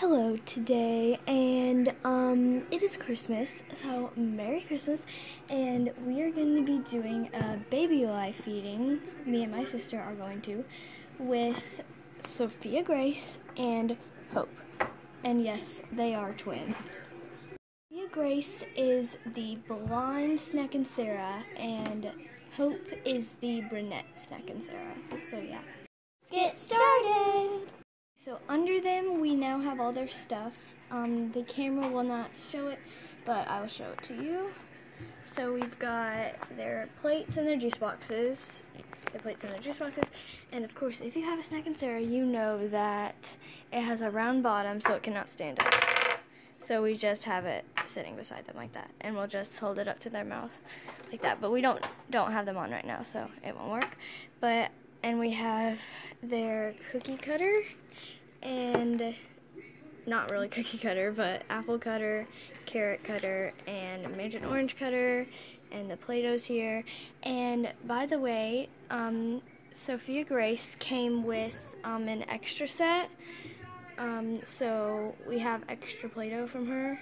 Hello today, and um, it is Christmas, so Merry Christmas, and we are going to be doing a Baby Alive feeding. Me and my sister are going to, with Sophia Grace and Hope. And yes, they are twins. Sophia Grace is the blonde Snackin' Sara, and Hope is the brunette Snackin' Sara. So yeah. Let's get started! So under them, we now have all their stuff. Um, the camera will not show it, but I will show it to you. So we've got their plates and their juice boxes. Their plates and their juice boxes. And of course, if you have a Snackin' Sara, you know that it has a round bottom so it cannot stand up. So we just have it sitting beside them like that. And we'll just hold it up to their mouth like that. But we don't don't have them on right now, so it won't work. But and we have their cookie cutter and not really cookie cutter, but apple cutter, carrot cutter, and mandarin orange cutter, and the Play-Dohs here. And by the way, um, Sophia Grace came with um, an extra set. Um, so we have extra Play-Doh from her.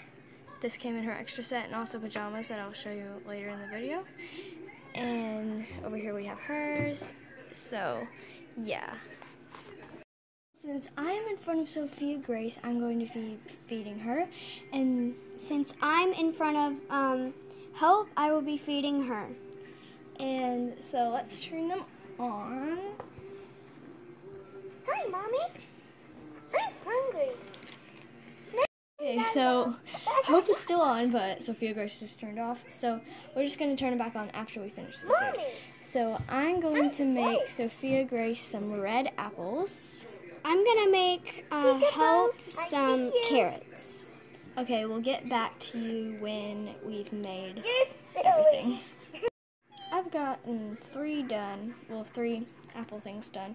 This came in her extra set and also pajamas that I'll show you later in the video. And over here we have hers. So, yeah. Since I'm in front of Sophia Grace, I'm going to be feeding her. And Since I'm in front of um, Hope, I will be feeding her. and so let's turn them on. Hi, Mommy. I'm hungry. Okay, so Hope is still on, but Sophia Grace just turned off. So we're just going to turn it back on after we finish the food. So I'm going to make Sophia Grace some red apples. I'm gonna make uh, Hope some carrots. Okay, we'll get back to you when we've made everything. I've gotten three done. Well, three apple things done.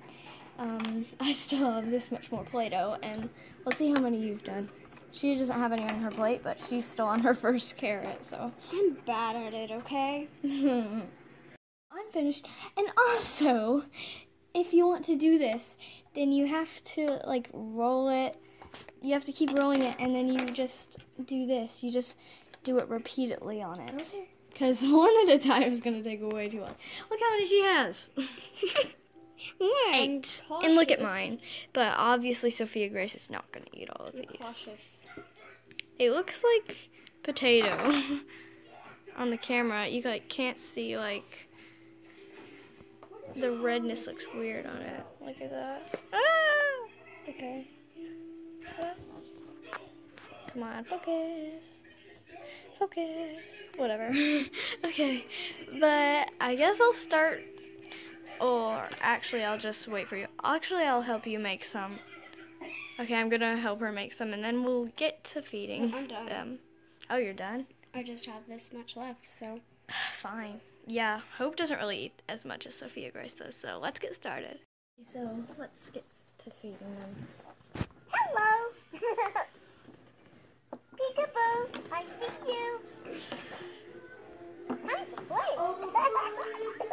Um, I still have this much more Play-Doh, and let's see how many you've done. She doesn't have any on her plate, but she's still on her first carrot, so. I'm bad at it, okay? I'm finished. And also, if you want to do this, then you have to like roll it. You have to keep rolling it, and then you just do this. You just do it repeatedly on it. Okay. Because one at a time is going to take way too long. Look how many she has. Eight. And look at mine. But obviously, Sophia Grace is not going to eat all of these. Cautious. It looks like potato on the camera. You like can't see like the redness looks weird on it. Look at that. Ah! Okay. Come on, focus. Focus. Whatever. okay. But I guess I'll start or actually I'll just wait for you. Actually I'll help you make some. Okay, I'm gonna help her make some and then we'll get to feeding I'm done. them. Oh, you're done? I just have this much left, so. Fine. Yeah, Hope doesn't really eat as much as Sophia Grace does, so let's get started. So let's get to feeding them. Hello. Peekaboo, I see you. Nice play.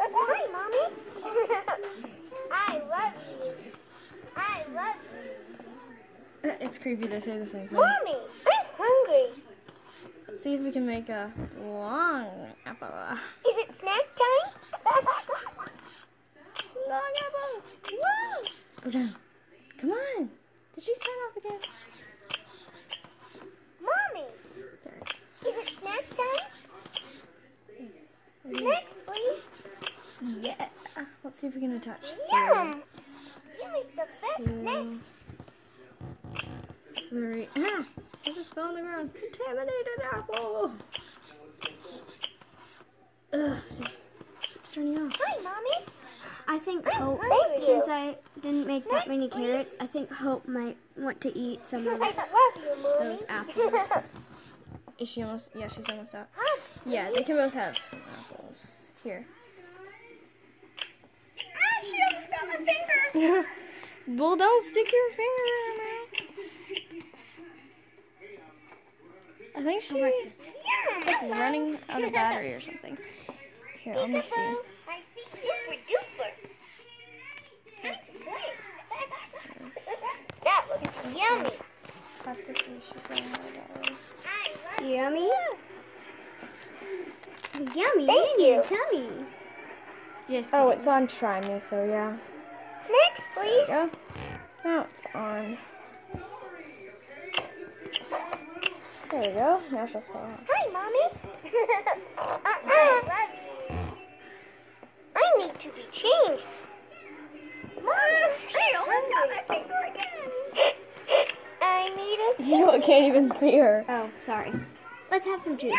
Hi, mommy. I love you. I love you. Uh, it's creepy to say the same thing. Mommy, I'm hungry. Let's see if we can make a long apple. Is it snack time? Long apple! Woo! Go down. Come on. Did she turn off again? Mommy, There. is it snack time? Snack, please. Yeah. Let's see if we can attach Yum. You make the best snack. three. Three. Ah! I just fell on the ground. Contaminated apple. Ugh. It's turning off. Hi, mommy. I think I'm since I didn't make that many carrots, I think Hope might want to eat some of I love you, mommy. those apples. Is she almost? Yeah, she's almost out. Yeah, they can both have some apples. Here. Ah, she almost got my finger. well, don't stick your finger in her mouth. I think she's like running out of battery or something. Here, let me see. I see super duper. Nice play. That looks yummy. have to see if she's going to Yummy. Yummy. Thank in you. tummy. Just Oh, it's on Try Me, so yeah. Next, please. There you go. Now it's on. There we go. Now she'll stay on. Hi, mommy. uh-uh. I need to be changed. Mom, she almost got my finger You know, I can't even see her. Oh, sorry. Let's have some juice.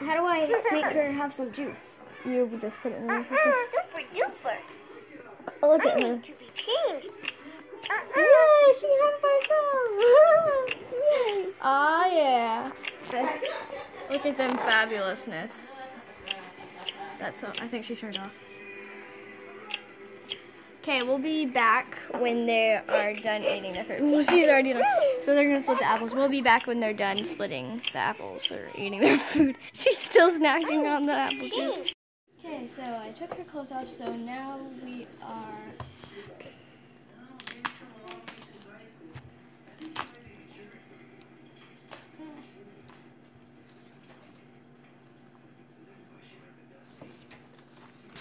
How do I make her have some juice? You just put it in there Uh-uh, like this. super duper. Oh, look I at her. need to be changed. Uh-uh. Yay, she can have it by herself. Yay. Ah, yeah. Look at them fabulousness. That's so, I think she turned off. Okay, we'll be back when they are done eating their food. Well, she's already done. So they're gonna split the apples. We'll be back when they're done splitting the apples or eating their food. She's still snacking on the apple juice. Okay, so I took her clothes off, so now we are ah,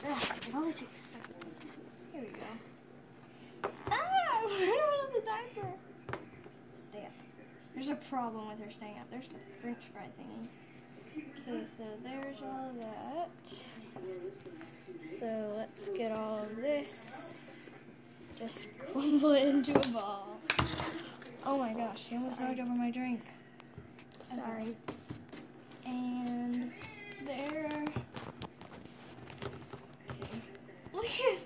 Ugh, it always takes a second. Here we go. Ah, I don't have the diaper. Stay up. There's a problem with her staying up. There's the french fry thingy. Okay, so there's all that. So let's get all of this. Just crumble it into a ball. Oh my gosh, she almost knocked over my drink. Sorry. And there. Look at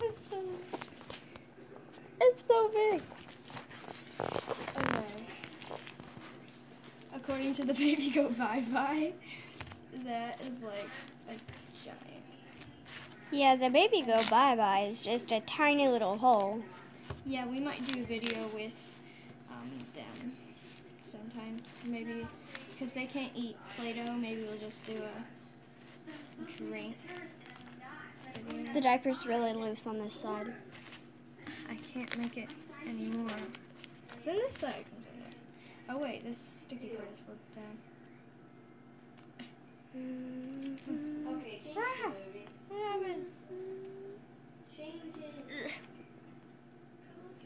it's so, it's so big. Okay. To the baby go bye bye, that is like a giant. Yeah, the baby go bye bye is just a tiny little hole. Yeah, we might do a video with um, them sometime. Maybe because they can't eat Play-Doh. Maybe we'll just do a drink. video. The diaper's really loose on this side. I can't make it anymore. Then this side in. Oh wait, this sticky part is flipped down. Okay, change Ah, the movie. what happened? Change it.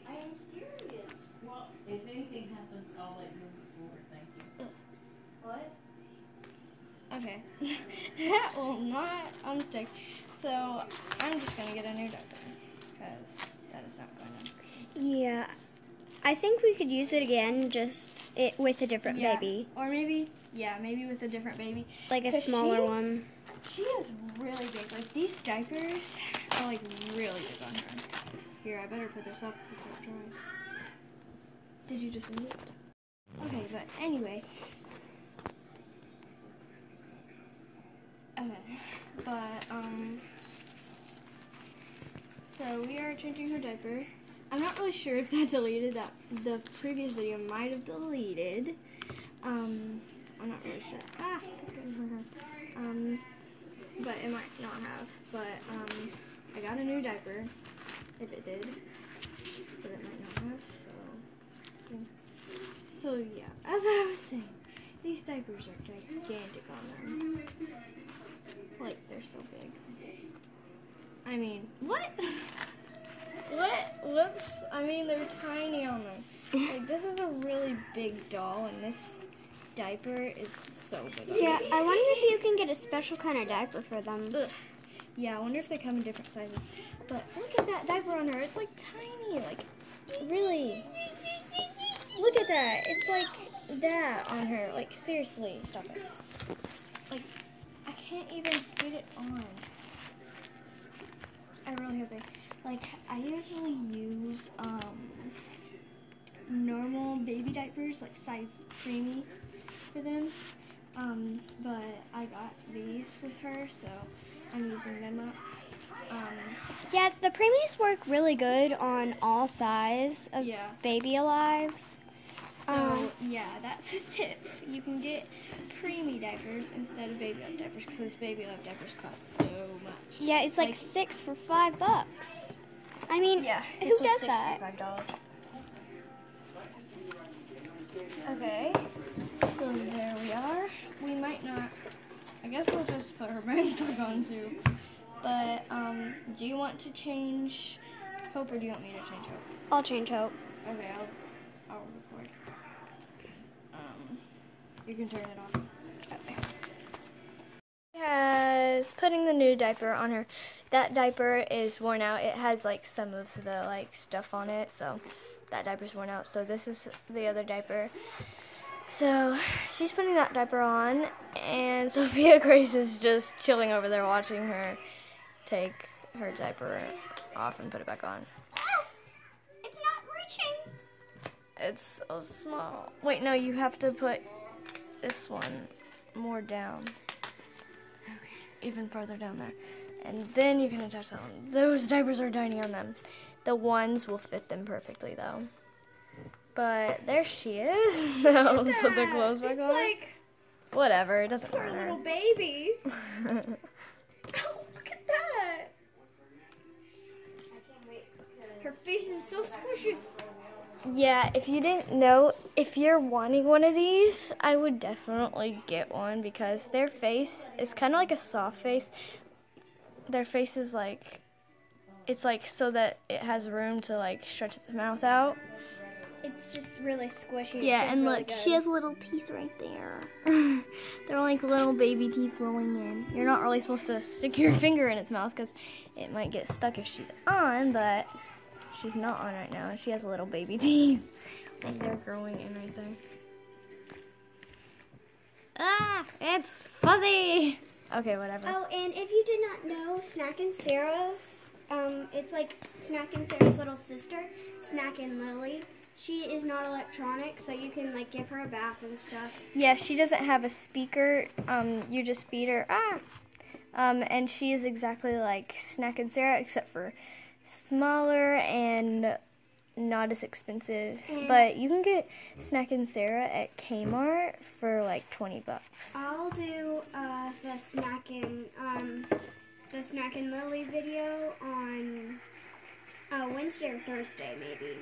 I am serious. Well, if anything happens, I'll let you move it forward, thank you. What? Okay, that will not unstick. So I'm just gonna get a new diaper because that is not going to. Yeah. I think we could use it again, just it with a different Yeah, baby. Or maybe, yeah, maybe with a different baby. Like a smaller she- one. She is really big. Like these diapers are like really big on her. Here, I better put this up before it dries. Did you just eat it? Okay, but anyway. Okay, but um. So we are changing her diaper. I'm not really sure if that deleted that. The previous video might have deleted. Um, I'm not really sure. Ah, um, but it might not have. But um, I got a new diaper. If it did, but it might not have. So, so yeah. As I was saying, these diapers are gigantic on them. Like they're so big. I mean, what? what? Whoops. I mean, they're tiny on them. Like this is a really big doll, and this diaper is so big. Yeah. I wonder if you can get a special kind of diaper for them. Ugh. Yeah, I wonder if they come in different sizes. But look at that diaper on her. It's like tiny. Like, really. Look at that. It's like that on her. Like, seriously. Stop it. Like, I can't even fit it on. I really hope they. Like, I usually use, um, normal baby diapers, like size preemie for them. Um, but I got these with her, so I'm using them up. Um, Yeah, the preemies work really good on all size of yeah. baby alives. So Um, yeah, that's a tip. You can get preemie diapers instead of baby love diapers because baby love diapers cost so much. Yeah, it's like, Like- six for five bucks. I mean, Yeah, who this was does that? sixty-five dollars. Okay, so there we are. We might not. I guess we'll just put her back on soon. But um, do you want to change Hope, or do you want me to change Hope? I'll change Hope. Okay, I'll I'll record. Um, you can turn it off. Okay. Has putting the new diaper on her. That diaper is worn out. It has like some of the like stuff on it, so that diaper's worn out. So this is the other diaper. So she's putting that diaper on, and Sophia Grace is just chilling over there watching her take her diaper off and put it back on. It's not reaching. It's so small. Wait, no, you have to put this one more down. Even farther down there. And then you can attach that one. Those diapers are tiny on them. The ones will fit them perfectly though. But there she is. put the clothes back it's on. like Whatever, it doesn't poor little baby. Oh, look at that. Her face is so squishy. Yeah, if you didn't know, if you're wanting one of these, I would definitely get one because their face is kind of like a soft face. Their face is like, it's like so that it has room to like stretch its mouth out. It's just really squishy. Yeah, and really look, good. she has little teeth right there. They're like little baby teeth growing in. You're not really supposed to stick your finger in its mouth because it might get stuck if she's on, but she's not on right now. She has a little baby teeth. Like they're growing in right there. Ah, it's fuzzy. Okay, whatever. Oh, and if you did not know, Snackin' Sara's, um, it's like Snackin' Sara's little sister, Snackin' Lily. She is not electronic, so you can like give her a bath and stuff. Yeah, she doesn't have a speaker. Um, you just feed her. Ah. Um, and she is exactly like Snackin' Sara, except for smaller and not as expensive. But you can get Snackin' Sara at Kmart for like twenty bucks. I'll do uh, the Snack and um, the Snackin' Lily video on uh, Wednesday or Thursday, maybe.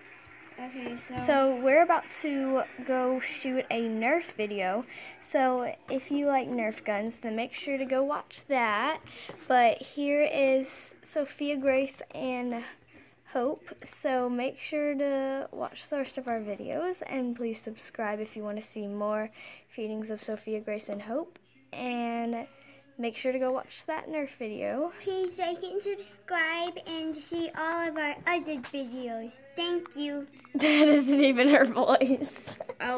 Okay, so. So we're about to go shoot a Nerf video. So if you like Nerf guns, then make sure to go watch that. But here is Sophia Grace and Hope. So make sure to watch the rest of our videos and please subscribe if you want to see more feedings of Sophia Grace and Hope. And make sure to go watch that Nerf video. Please like and subscribe and see all of our other videos. Thank you. That isn't even her voice. Oh.